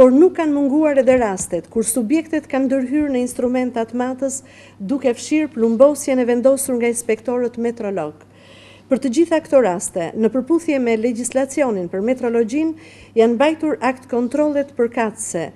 Por nuk kanë munguar edhe rastet, kur subjektet kanë ndërhyrë në instrumentat matës duke fshirë plumbosjen e vendosur nga inspektorët metrologë. Për të gjitha këto raste, në përputhje me legjislacionin për metrologjinë, janë mbajtur aktkontrollet përkatëse,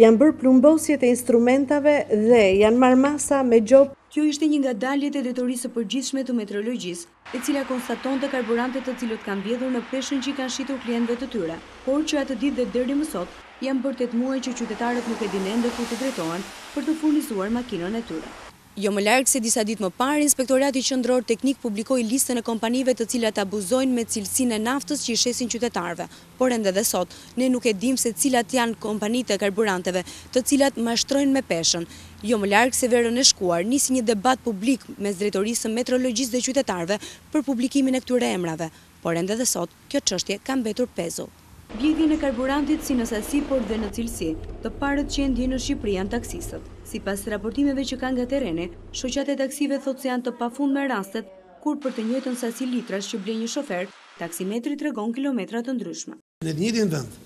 janë bërë plumbosjet e instrumentave dhe janë marrë masa me gjobë. Kjo ishte një nga daljet e Drejtorisë së Përgjithshme të Metrologjisë. e cila konstatonte karburantet të cilët kanë vjedhur në peshën që i kanë shitur klientëve të tyre, por që atë ditë dhe deri më sot janë bërë tetë muaj që qytetarët nuk e dinë ende ku të drejtohen për të furnizuar makinën e tyre. Jo më larg se disa ditë më parë, Inspektoriati Qendror Teknik publikoi listën e kompanive të cilat abuzojnë me cilësinë e naftës që i shesin qytetarëve, por ende dhe sot, ne nuk e dimë se cilat janë kompanitë e karburanteve, të cilat mashtrojnë me peshën. Jo më larg se verën e shkuar, nisi një debat publik mes Drejtorisë së Metrologjisë dhe qytetarëve për publikimin e këtyre emrave, por ende dhe sot, kjo çështje ka mbetur pezull. Vjedhjen e karburantit si në sasi por dhe në cilësi, të parët që e ndjenë në Shqipëri janë taksistët. Sipas raportimeve që kanë nga terreni, shoqata e taksive thotë se janë të pafundme rastet kur për të njëjtën sasi litrash që blen një shofer, Taksimetri tregon kilometra të ndryshme. Në të njëjtin vend,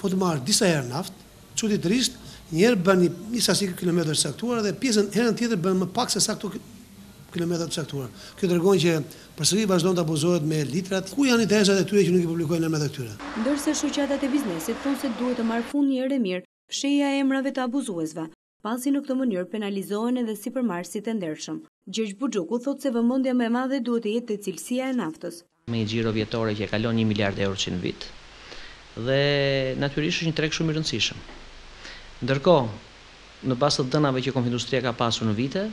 po të marrësh disa herë naftë, çuditërisht, një herë bën një sasi kilometrash të caktuar dhe pjesën herën tjetër bën më pak se sa këto kilometra të caktuara. Kjo tregon që përsëri vazhdon të abuzohet me litrat. Ku janë interesat e tyre që nuk i publikojnë emrat e këtyre? Ndërsa shoqatat e biznesit thonë se duhet të marrë fund një herë e mirë fshehja e emrave të abuzuesve, pasi në këtë mënyrë penalizohen edhe sipërmarrësit e ndershëm. Gjergj Buxhuku thotë se vëmendja më e madhe duhet të jetë te cilësia e naftës. Me një xhiro vjetore që e kalon një miliard euro që në vit dhe natyrisht është një treg shumë i rëndësishëm. Ndërkohë, në bazë të dhënave që Konfindustria ka pasur në vite,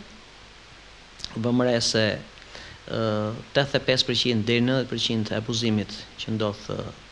vëmë re se tetëdhjetë e pesë për qind deri në nëntëdhjetë për qind e abuzimit që ndodh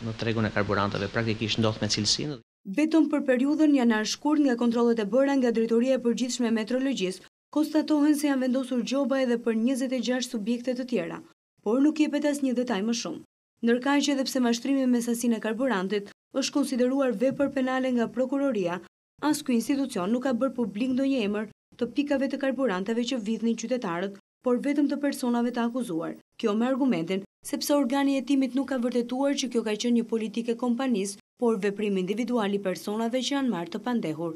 në tregun e karburanteve praktikisht ndodh me cilësinë. Vetëm për periudhën janar-shkurt nga kontrollet e bëra nga Drejtoria e Përgjithshme e Metrologjisë, konstatohen se janë vendosur gjoba edhe për njëzet e gjashtë subjekte të tjera, por nuk jepet asnjë detaj më shumë. Ndërkaq, edhe pse mashtrimi me sasinë e karburantit është konsideruar vepër penale nga Prokuroria, as ky institucion nuk ka bërë publik ndonjë emër të pikave të karburanteve që vidhnin qytetarët por vetëm të personave të akuzuar, kjo me argumentin sepse organi i hetimit nuk ka vërtetuar që kjo ka qenë një politikë e kompanisë, por veprim individual i personave që janë marrë të pandehur.